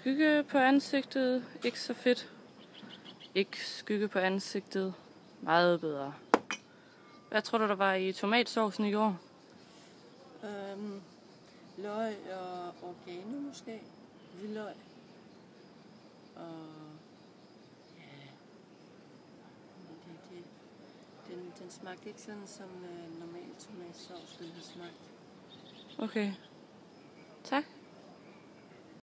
skygge på ansigtet, ikke så fedt. Ikke skygge på ansigtet, meget bedre. Hvad tror du, der var i tomatsovsen i går? Øhm, løg og oregano måske. Hvidløg. Og ja, det, det, den, den smagte ikke sådan, som øh, normal tomatsovs ville have smagt. Okay. Tak.